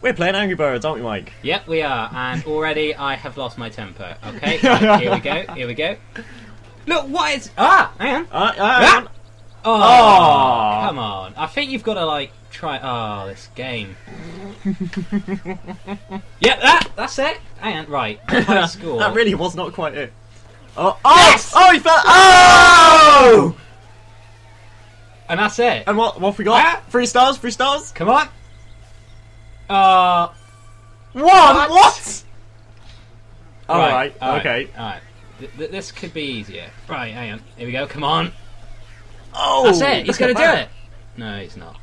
We're playing Angry Birds, aren't we, Mike? Yep, we are, and already I have lost my temper. Okay, right, here we go. Here we go. Look, what is? Ah, hang on. Uh, Ah! Oh, Aw. come on. I think you've got to like try. Oh, this game. yep, that. That's it. Hang on. Right. Score. that really was not quite it. Oh, oh, Yes! oh, he fell. Oh! And that's it. And what? What have we got? Ah! Three stars. Three stars. Come on. Uh. One. What? What? All right. all right, Okay. All right. Th- th- this could be easier. Right. Hang on. Here we go. Come on. Oh, That's it. He's gonna do it. No, he's not.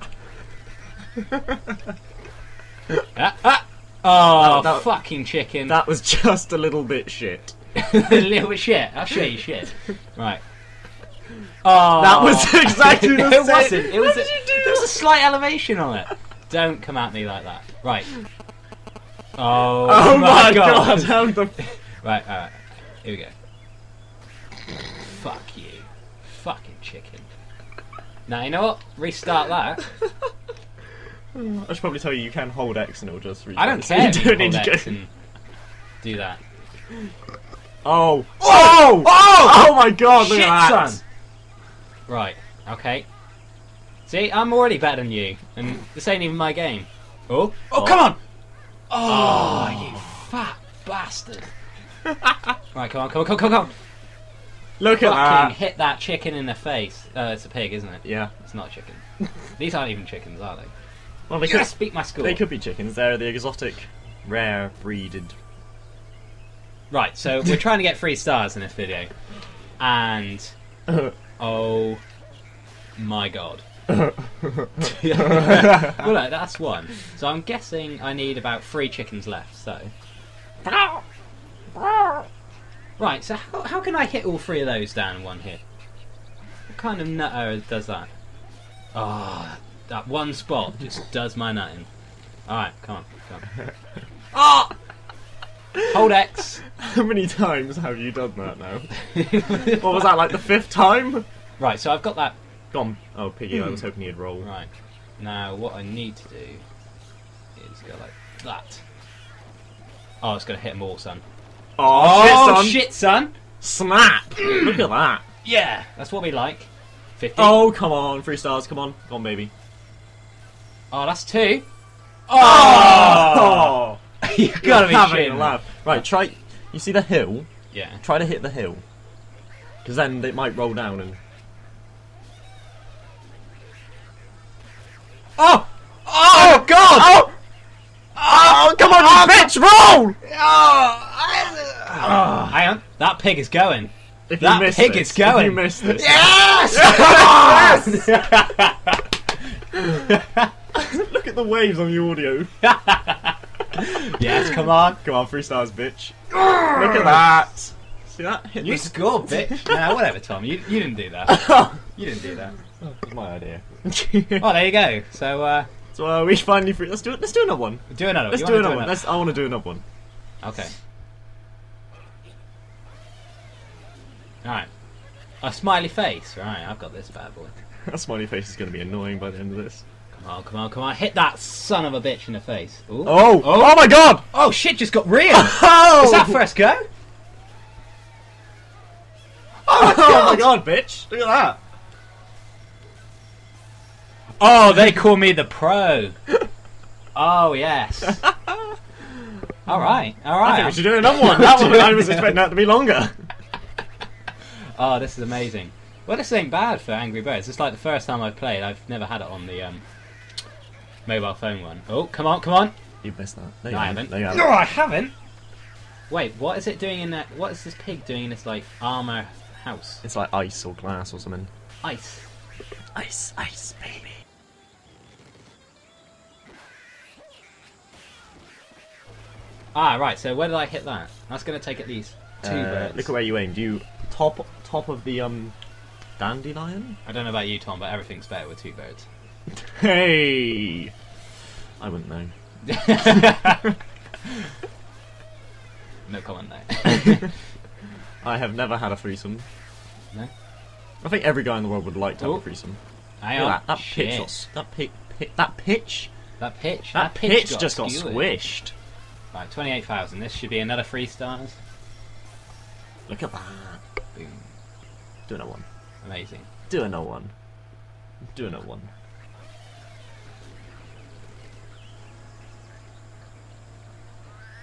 ah, ah. Oh, That- that- fucking chicken. That was just a little bit shit. a little bit shit. I'll show you shit. Right. Oh, That was exactly the it same. wasn't. It was. What a, did you do? There was a slight elevation on it. Don't come at me like that. Right. Oh, Oh my god! The Right. All right. Here we go. Fuck you, fucking chicken. Now you know what? Restart that. I should probably tell you you can hold X and it'll just. I don't restart. care. You you don't need to X do that. Oh! Oh! Oh! Oh my god! Look Shit, at that! son. Right. Okay. See, I'm already better than you, and this ain't even my game. Oh! Oh, Oh. come on! Oh, you fat bastard! right, come on, come on, come on, come on! Look at Fucking that! hit that chicken in the face. Uh, it's a pig, isn't it? Yeah. It's not a chicken. These aren't even chickens, are they? Well, they You could. speak my school. They could be chickens. They're the exotic, rare breeded. Right, so we're trying to get three stars in this video, and oh my god. well, no, that's one. So I'm guessing I need about three chickens left. So right, so how, how can I hit all three of those down in one hit? What kind of nutter does that? Ah, that one spot just does my nutting. All right, come on, come on. Ah! Hold X. How many times have you done that now? what was that, like the fifth time? Right, so I've got that Gone. Oh, Piggy, I was hmm. hoping he'd roll. Right. Now, what I need to do is go like that. Oh, it's going to hit them all, son. Oh, oh shit, son. shit, son! Snap! Hmm. Look at that. Yeah, that's what we like. 50. Oh, come on. Three stars, come on. Come on, baby. Oh, that's two. Oh! oh! you gotta be having shitting a laugh. Right, try. You see the hill? Yeah. Try to hit the hill. Because then it might roll down and. Oh! oh! Oh, God! Oh! Oh, oh come on, you bitch! Roll! Oh, uh, hang on. That pig is going. If That you miss pig this, is going. If you miss this. Yes! Look at the waves on the audio. yes, come on. Come on, three stars, bitch. Look at that. See that? Hit You the- scored, bitch. nah, whatever, Tom. You, you didn't do that. You didn't do that. That was my idea. Oh, there you go. So, uh, so uh, we finally free. Let's do it. Let's do another one. do another. One. Let's do wanna another one. Let's. I want to do another one. Okay. Alright. A smiley face. Right, I've got this bad boy. That smiley face is going to be annoying by the end of this. Come on, come on, come on. Hit that son of a bitch in the face. Ooh. Oh! Oh, my God! Oh, shit just got real! Oh! Is that first go? Oh my God, bitch! Look at that. Oh, they call me the pro. Oh, yes. Alright, I alright. think we should do another one. That one, I was expecting that to be longer. Oh, this is amazing. Well, this ain't bad for Angry Birds. It's like the first time I've played. I've never had it on the um, mobile phone one. Oh, come on, come on. You missed that. No, No, I haven't. No, you haven't. I haven't. Wait, what is it doing in that? What is this pig doing in this like armor house? It's like ice or glass or something. Ice. Ice, ice, baby. Ah, right. So where did I hit that? That's going to take at least two Uh, birds. look at where you aimed. You top top of the um dandelion. I don't know about you, Tom, but everything's better with two birds. Hey, I wouldn't know. no comment there. I have never had a threesome. No? I think every guy in the world would like to have Oh. a threesome. Hang Look at that. That pitch that pi- pi- that pitch That pitch. That, pitch, pitch got just got skewered. squished. Right, twenty-eight thousand. This should be another three stars. Look at that. Boom. Do another one. Amazing. Do another one. Do another one.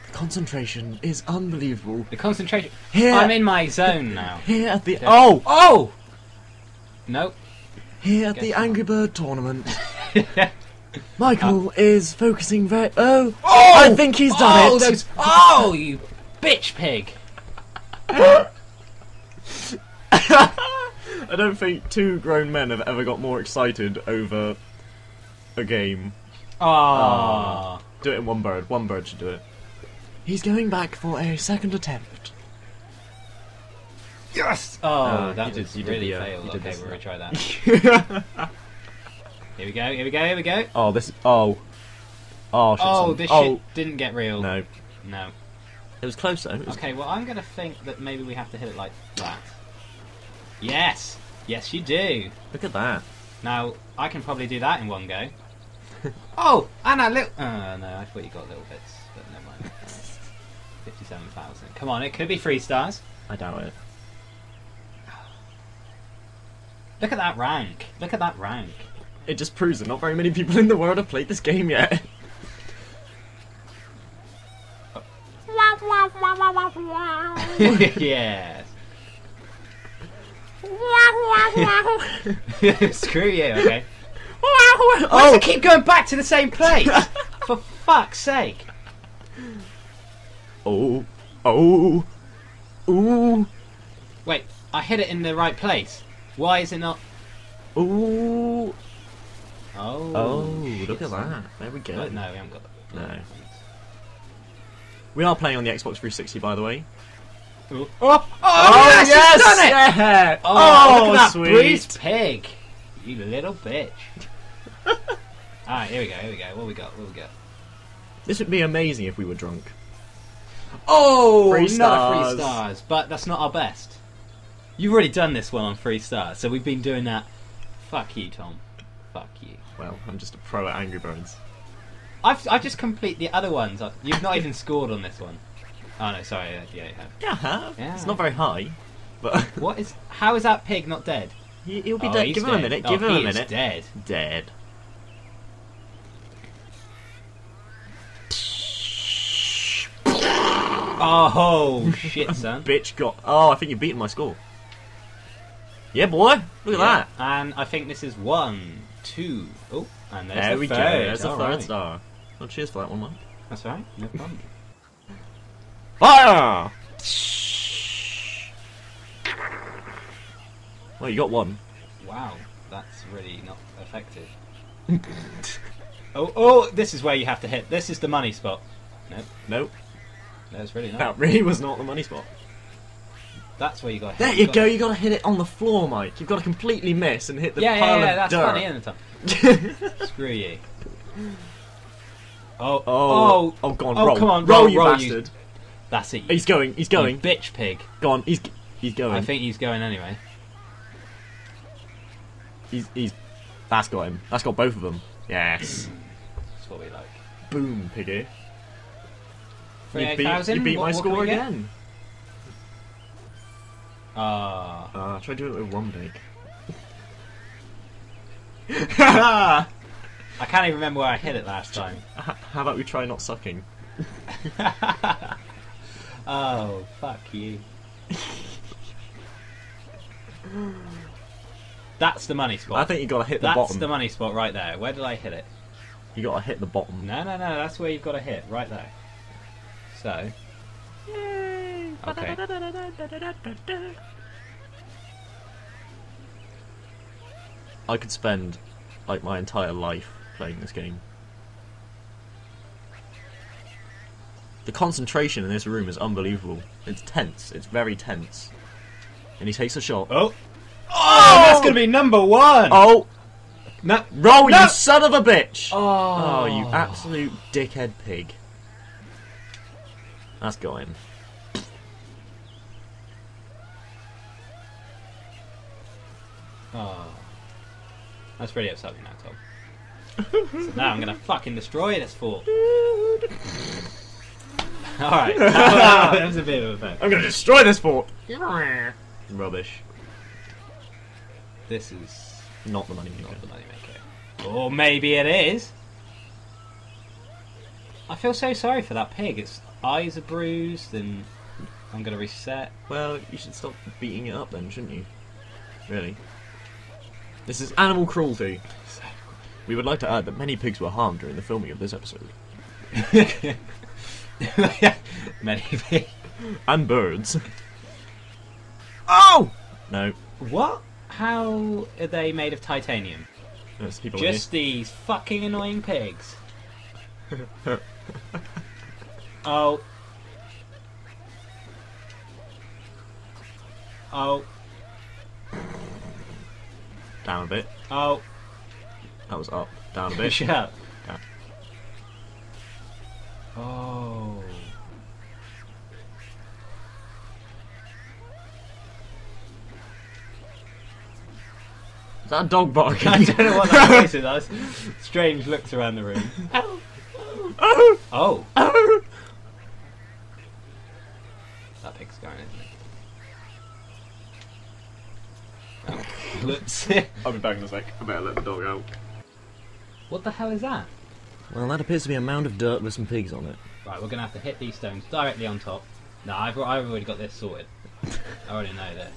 The concentration is unbelievable. The concentration. Here, I'm in my zone now. here at the oh Oh. Nope. here at Guess the. Angry Bird tournament. Michael is focusing very. Oh, Oh! I think he's done oh, it. Those... Oh, you bitch pig! I don't think two grown men have ever got more excited over a game. Oh. Do it in one bird. One bird should do it. He's going back for a second attempt. Yes. Oh, Uh, that you did- was you did really the, uh, failed. you did Okay, this we're gonna try that. Here we go. Here we go. Here we go. oh, this. Oh. Oh, shit, Oh, this oh, shit didn't get real. No. No. It was close though. It was Okay, well, I'm gonna think that maybe we have to hit it like that. Yes. Yes, you do. Look at that. Now, I can probably do that in one go. oh, and a little. Oh, no, I thought you got little bits, but never mind. 57,000. Come on, it could be three stars. I doubt it. Look at that rank. Look at that rank. It just proves that not very many people in the world have played this game yet. yes. Screw you, okay. Why oh, keep going back to the same place? For fuck's sake. oh, oh, ooh, Wait, I hit it in the right place. Why is it not? ooh. Oh. Oh, look at that. There we go. But no, we haven't got that. No. We are playing on the Xbox 360, by the way. Oh, oh, oh, yes, it's done it! Yeah! Oh, oh at that sweet. bruised pig. You little bitch. Alright, here we go, here we go. What we got? What we got? This would be amazing if we were drunk. Oh, Three stars. three stars. But that's not our best. You've already done this one on three stars, so we've been doing that. Fuck you, Tom. Fuck you. Well, I'm just a pro at Angry Birds. I've, I've just complete the other ones. I- You've not even scored on this one. Oh no, sorry. Uh, yeah, you have. Yeah, I have. Yeah. It's not very high, but What is? How is that pig not dead? he, he'll be Oh, dead. Give him a dead. minute. Oh, Give him he a minute. dead. Dead. Oh shit, son. Bitch got. Oh, I think you're beating my score. Yeah, boy. Look at Yeah, And I think this is one, two. Oh, and there's There the we go. third. There's the third right. star. Well, cheers for that one, Mike. That's all right. No problem. Fire! Well, you got one. Wow, that's really not effective. oh, oh, this is where you have to hit. This is the money spot. Nope, Nope. that's really not. That really was not the money spot. That's where you got. There you go. You got to hit it on the floor, Mike. You've got to completely miss and hit the Yeah, pile yeah, yeah. of That's dirt. funny, isn't it? Screw you. Oh, Oh, oh, oh, go on, oh, roll, come on, roll, roll, you roll, you- bastard. that's it. He's going. He's going. You bitch pig. Go on. He's he's going. I think he's going anyway. he's he's. That's got him. That's got both of them. Yes. That's what we like. Boom, piggy. You beat, you beat what, my score again. Ah, Uh, try doing it with one big. How I can't even remember where I hit it last time. How about we try not sucking? Oh, fuck you. That's the money spot. I think you got to hit the That's bottom. That's the money spot right there. Where did I hit it? You got to hit the bottom. No, no, no. That's where you've got to hit. Right there. So. Okay. I could spend like my entire life playing this game. The concentration in this room is unbelievable. It's tense. It's very tense. And he takes a shot. Oh. Oh, oh that's gonna be number one. Oh, no. roll, No! you son of a bitch! Oh, Oh, you absolute dickhead pig. That's going. Oh. That's really upsetting now, Tom. So now I'm gonna fucking destroy this fort. Alright. that was a bit of a fail. I'm gonna destroy this fort. Rubbish. This is Not the money maker. not the moneymaker. Or maybe it is. I feel so sorry for that pig. Its eyes are bruised and I'm gonna reset. Well, you should stop beating it up then, shouldn't you? Really. This is animal cruelty. We would like to add that many pigs were harmed during the filming of this episode. Many pigs. And birds. Oh! No. What? How are they made of titanium? There's people Just these fucking annoying pigs. Oh. Oh. Down a bit. Oh. That was up. Down a bit. Shut up. Yeah. Oh. Is that a dog barking? I don't know what that is. That's strange looks around the room. oh! Oh. Oh! That pig's going, isn't it? Oh. Looks. I'll be back in a sec. I better let the dog out. what the hell is that? Well, that appears to be a mound of dirt with some pigs on it. Right, we're gonna have to hit these stones directly on top. No, I've, I've already got this sorted. I already know this.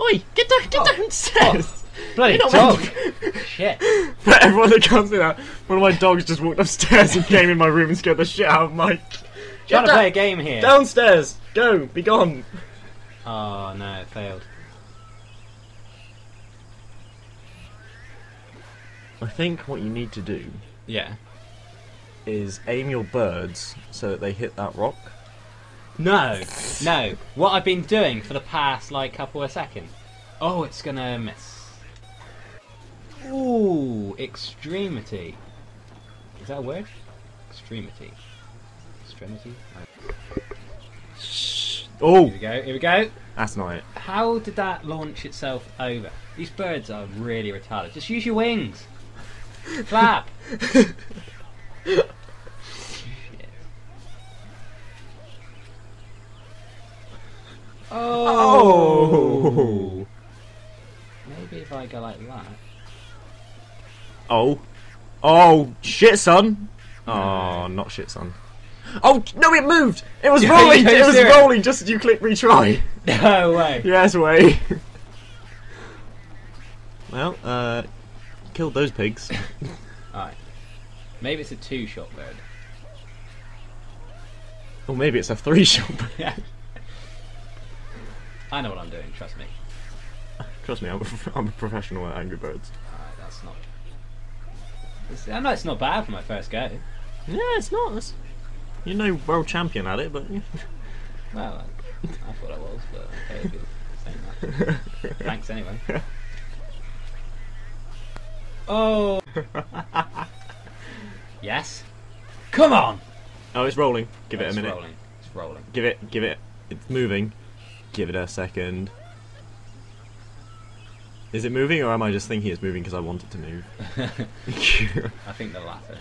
Oi! Get down! Get Oh. downstairs! Oh, bloody You're not dog! meant Shit. For everyone that can't see that, one of my dogs just walked upstairs and came in my room and scared the shit out of Mike. Trying to play a game here. Downstairs! Go! Be gone! Oh no, it failed. I think what you need to do Yeah. is aim your birds so that they hit that rock. No, no. What I've been doing for the past like couple of seconds. Oh, it's gonna miss. Ooh, extremity. Is that a word? Extremity. Extremity. Oh! Here we go. Here we go. That's not it. How did that launch itself over? These birds are really retarded. Just use your wings. Flap. Shit. Oh. Maybe if I go like that. Oh. Oh, shit, son! Oh, not shit, son. Oh, no, it moved! It was rolling! It was rolling just as you click retry. No way. yes, way. well, uh, killed those pigs. Alright. Maybe it's a two shot bird. or maybe it's a three shot. Yeah. I know what I'm doing, trust me. Trust me, I'm a, I'm a professional at Angry Birds. Alright, that's not. It's, I know it's not bad for my first go. Yeah, it's not. It's, you're no world champion at it, but Well, I, I thought I was, but okay, good. Saying that. Thanks anyway. Oh. yes. Come on. oh, it's rolling. Give it a It's minute. Rolling. It's rolling. Give it. Give it. It's moving. Give it a second. Is it moving, or am I just thinking it's moving because I want it to move? I think the latter.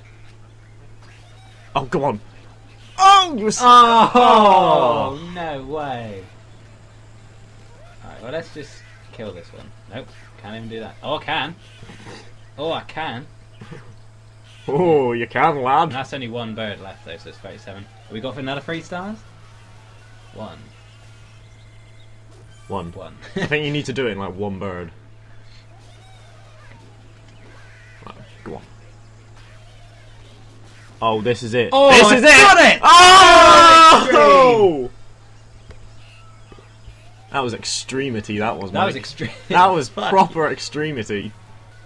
oh, come on. Oh, you was. Oh, oh, no way. Alright, well let's just kill this one. Nope, can't even do that. Oh, I can. Oh, I can. Oh, you can, lad. That's only one bird left though, so it's 37. Have we got for another three stars? One. One. One. I think you need to do it in like one bird. Right, go on. Oh, this is it. Oh, this I is it. got it! Oh! That was extremity. That was. that was mate. extreme. That was proper extremity.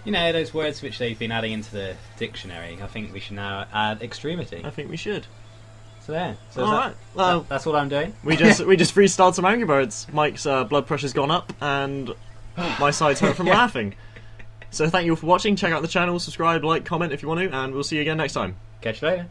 You know, those words which they've been adding into the dictionary, I think we should now add extremity. I think we should. So there. So is All that- right. Well, that- that's all I'm doing. we just we just freestyled some Angry Birds. Mike's uh, blood pressure's gone up, and my sides hurt from laughing. So thank you all for watching. Check out the channel, subscribe, like, comment if you want to, and we'll see you again next time. Catch you later.